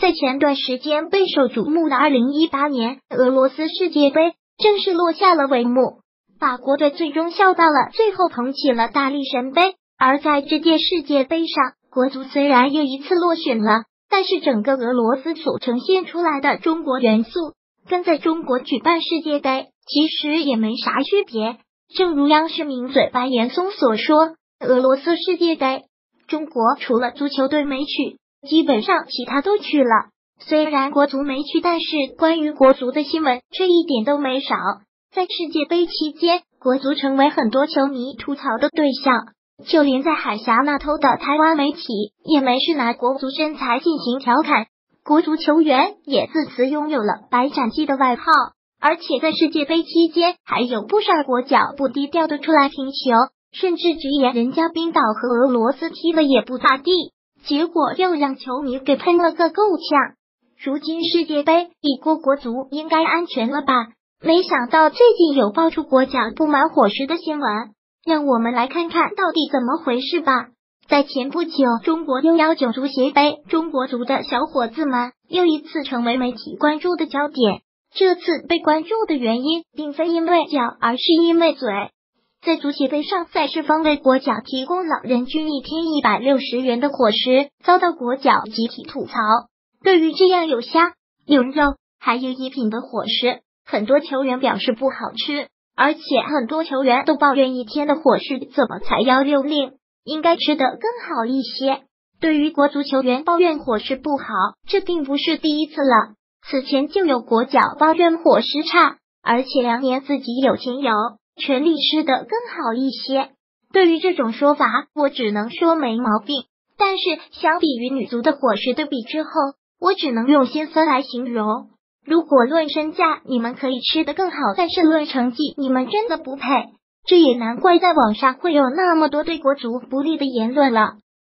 在前段时间备受瞩目的二零一八年俄罗斯世界杯正式落下了帷幕，法国队最终笑到了最后，捧起了大力神杯。而在这届世界杯上，国足虽然又一次落选了，但是整个俄罗斯所呈现出来的中国元素，跟在中国举办世界杯其实也没啥区别。正如央视名嘴白岩松所说：“俄罗斯世界杯，中国除了足球队没去，基本上其他都去了。虽然国足没去，但是关于国足的新闻这一点都没少。在世界杯期间，国足成为很多球迷吐槽的对象。”就连在海峡那头的台湾媒体也没事拿国足身材进行调侃，国足球员也自此拥有了“白斩鸡”的外号。而且在世界杯期间，还有不少国脚不低调的出来评球，甚至直言人家冰岛和俄罗斯踢的也不咋地，结果又让球迷给喷了个够呛。如今世界杯一过，国足应该安全了吧？没想到最近有爆出国脚不满伙食的新闻。让我们来看看到底怎么回事吧。在前不久，中国 U 幺九足协杯，中国足的小伙子们又一次成为媒体关注的焦点。这次被关注的原因，并非因为脚，而是因为嘴。在足协杯上，赛事方为国脚提供了人均一天一百六十元的伙食，遭到国脚集体吐槽。对于这样有虾、有肉，还有一品的伙食，很多球员表示不好吃。而且很多球员都抱怨一天的伙食怎么才幺六零，应该吃的更好一些。对于国足球员抱怨伙食不好，这并不是第一次了。此前就有国脚抱怨伙食差，而且两年自己有钱有全力吃的更好一些。对于这种说法，我只能说没毛病。但是相比于女足的伙食对比之后，我只能用心酸来形容。如果论身价，你们可以吃得更好，但是论成绩，你们真的不配。这也难怪在网上会有那么多对国足不利的言论了。